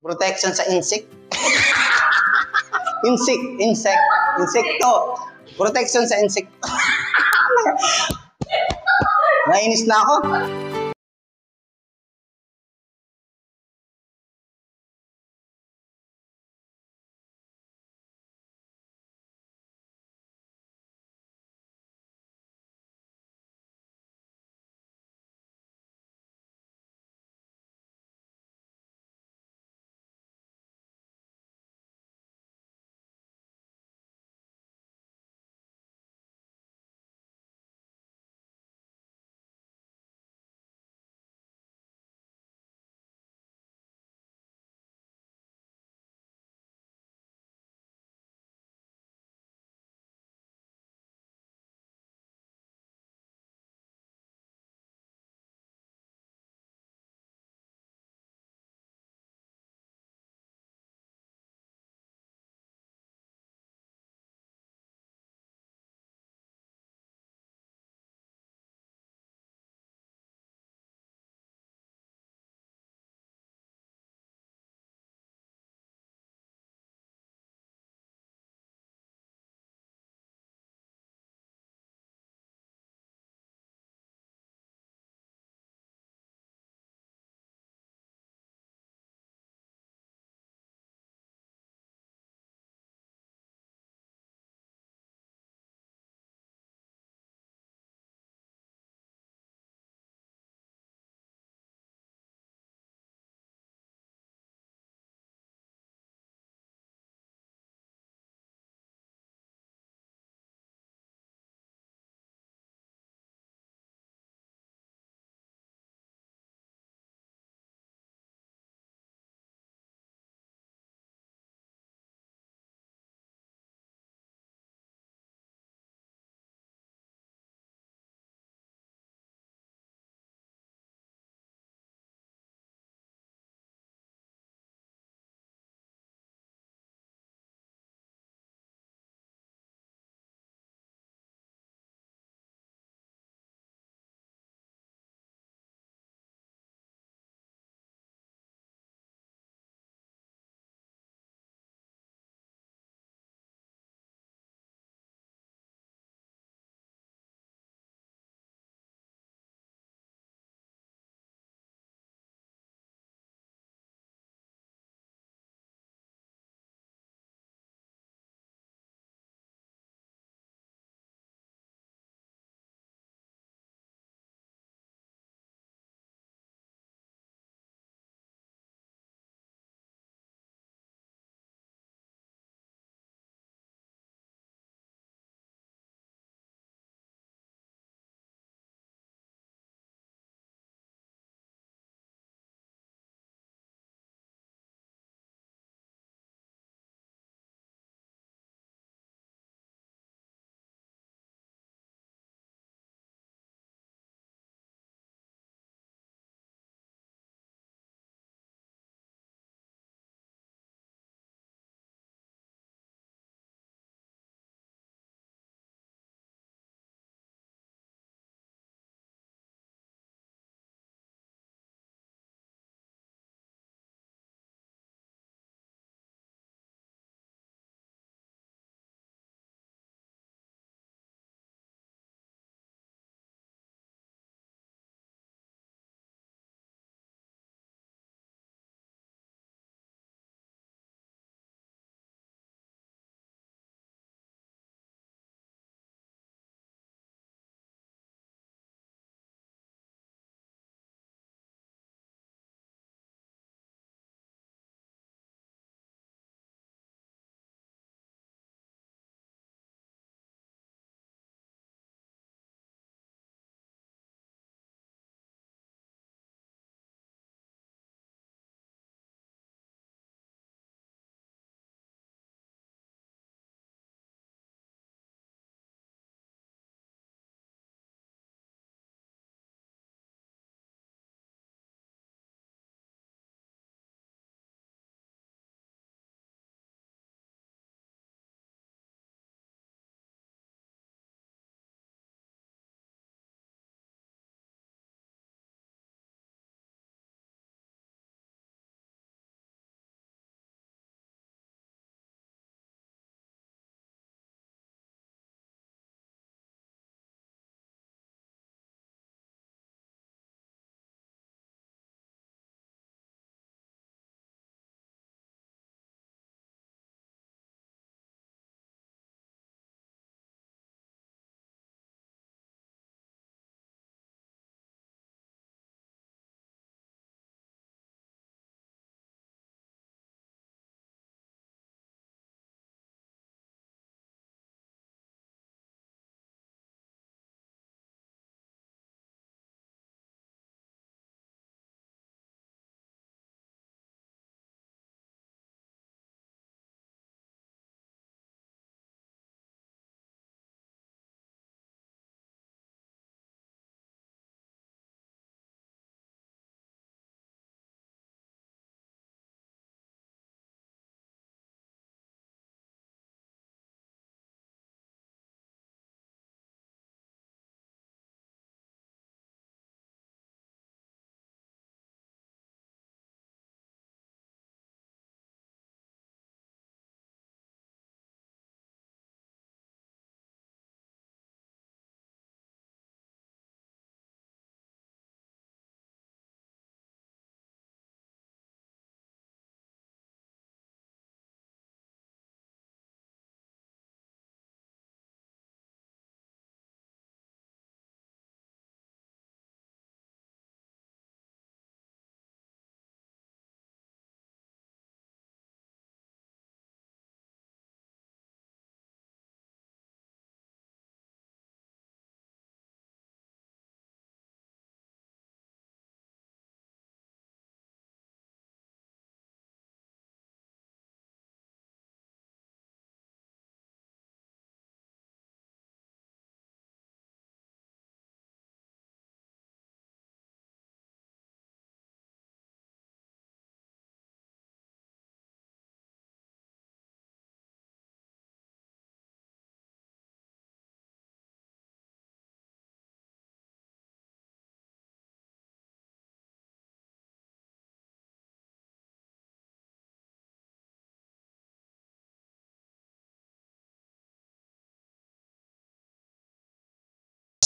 Protection sa insect. insect, insect, insekto. Protection sa insect. Nainis na ako.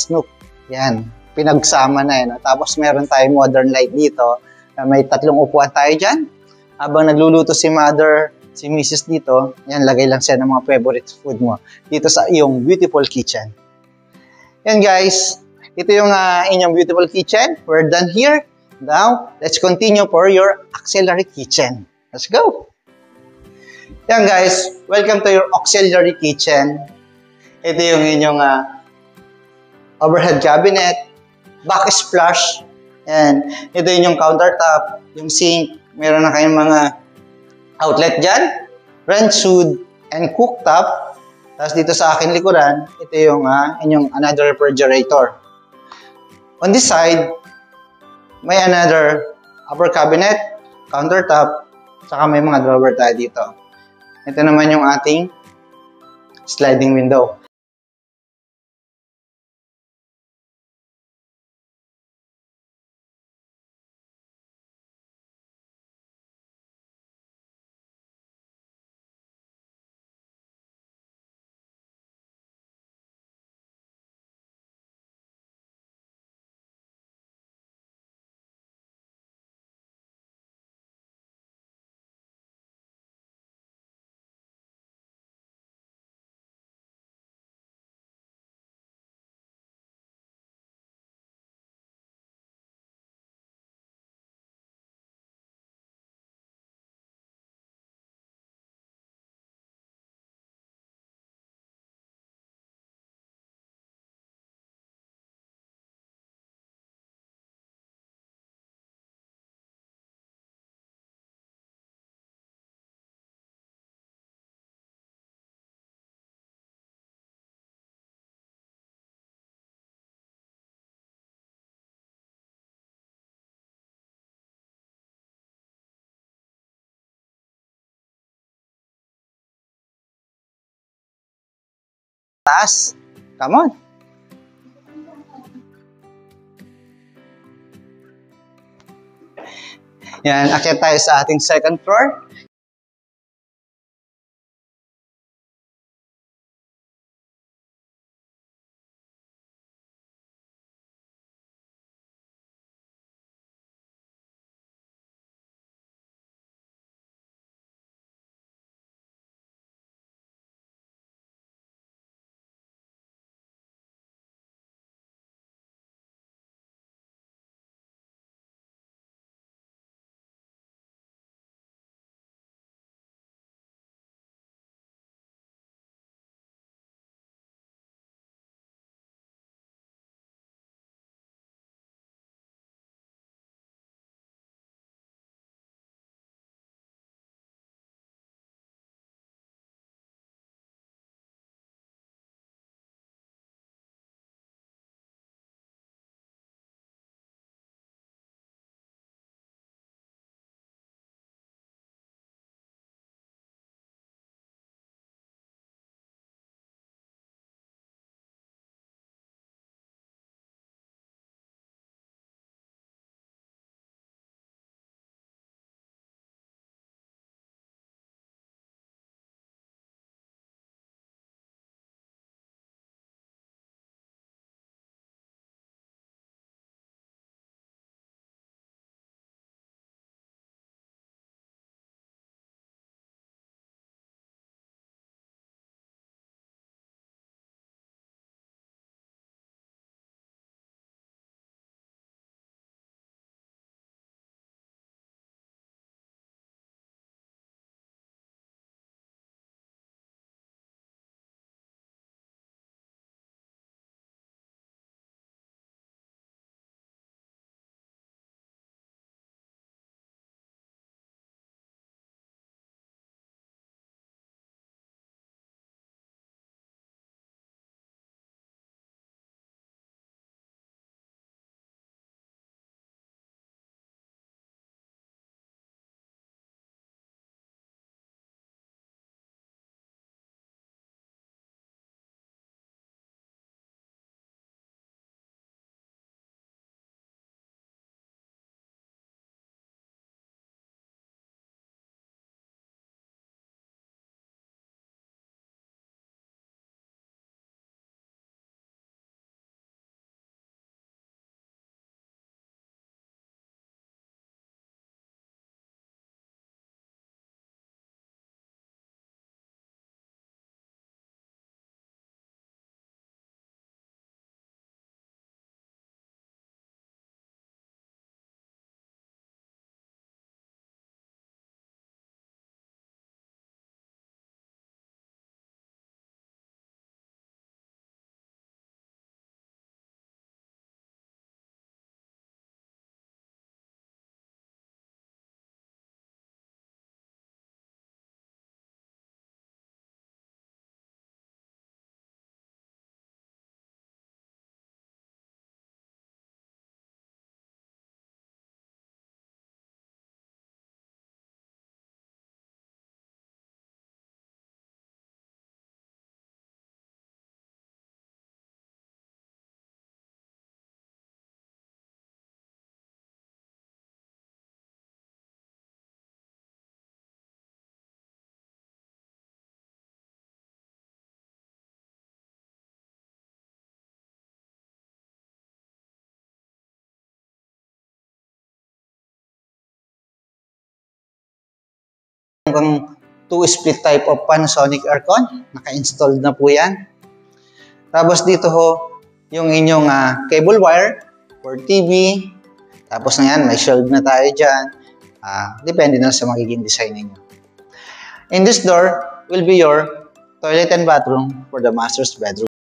Snook. Yan, pinagsama na yan. Tapos meron tayong modern light dito. May tatlong upuan tayo dyan. Habang nagluluto si mother, si Mrs. dito, yan, lagay lang siya ng mga favorite food mo dito sa iyong beautiful kitchen. Yan guys, ito yung ah, inyong beautiful kitchen. We're done here. Now, let's continue for your auxiliary kitchen. Let's go! Yan guys, welcome to your auxiliary kitchen. Ito yung inyong ah, overhead cabinet, backsplash, and ito yung inyong countertop, yung sink, meron na kayong mga outlet dyan, range hood, and cooktop. Tapos dito sa akin likuran, ito yung ah, inyong another refrigerator. On this side, may another upper cabinet, countertop, saka may mga drawer tayo dito. Ito naman yung ating sliding window. Taas. Come on. Yan, akyat tayo sa ating second floor. Kang two split type of Panasonic aircon. Naka-installed na po yan. Tapos dito ho, yung inyong ah, cable wire for TV. Tapos na yan, may shield na tayo dyan. Ah, depende na sa magiging design ninyo. In this door will be your toilet and bathroom for the master's bedroom.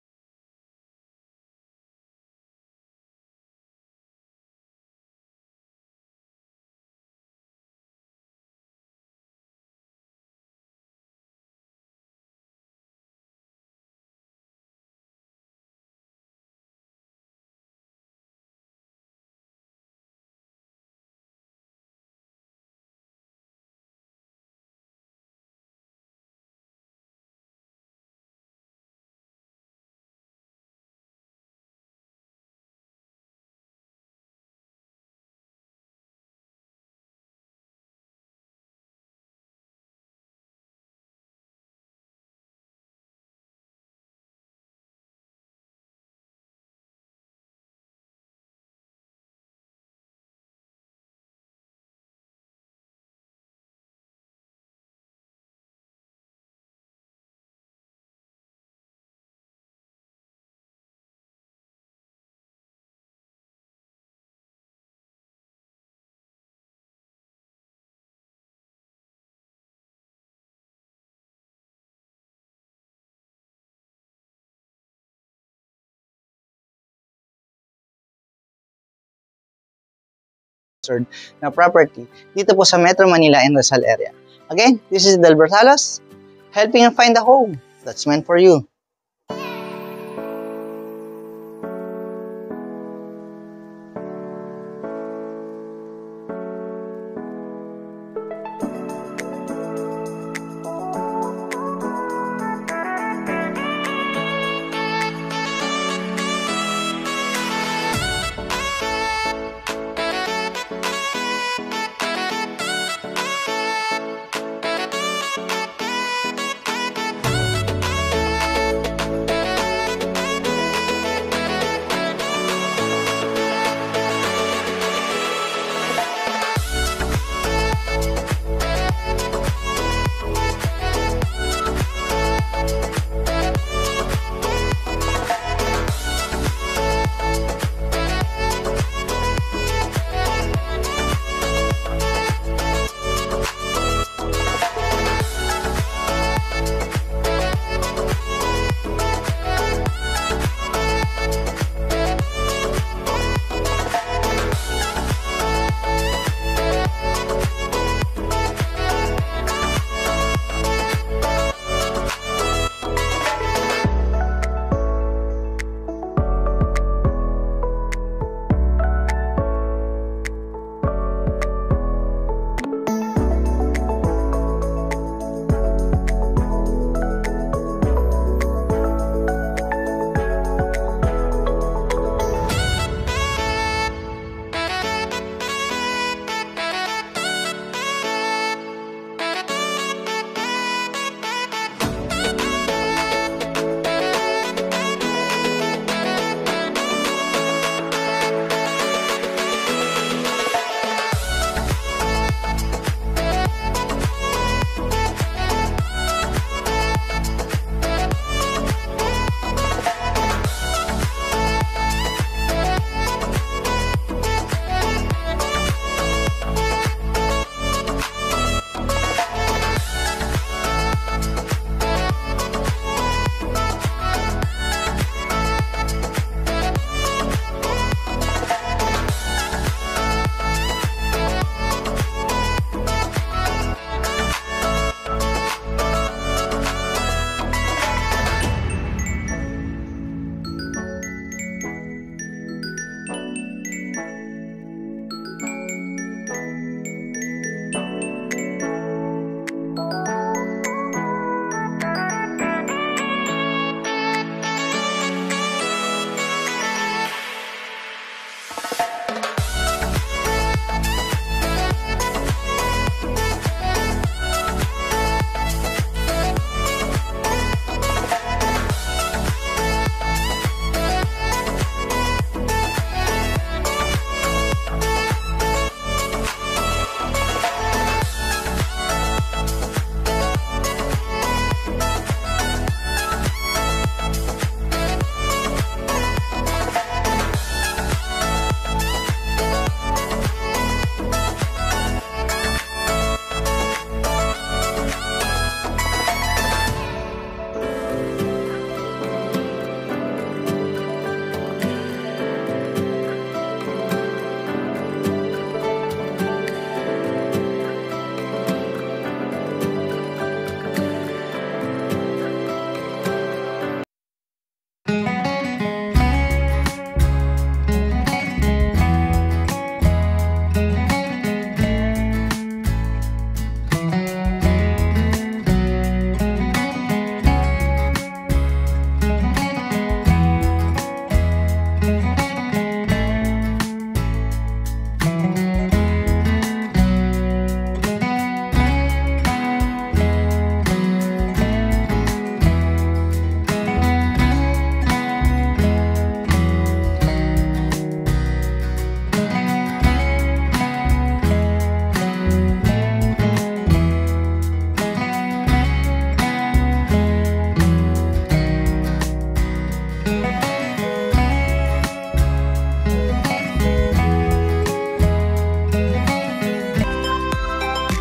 Na property dito po sa Metro Manila and Rizal area. Again, this is Delbert Halos, helping you find a home that's meant for you.